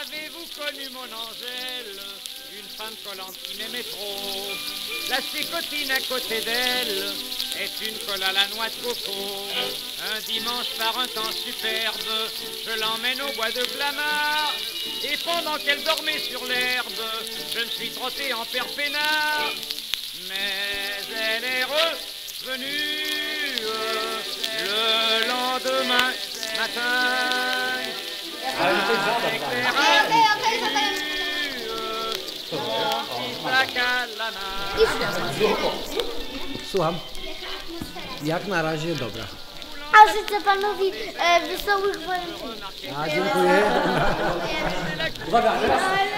Avez-vous connu mon Angèle Une femme collante qui m'aimait trop? La sécotine à côté d'elle est une colle à la noix de coco. Un dimanche par un temps superbe, je l'emmène au bois de Clamart. Et pendant qu'elle dormait sur l'herbe, je me suis trotté en père peinard. Mais elle est revenue le lendemain matin. Avec les son petit sac à la main. Słucham. Jak na razie dobra. A życzę panowi e, wesołych walentynów. A dziękuję. 我感觉。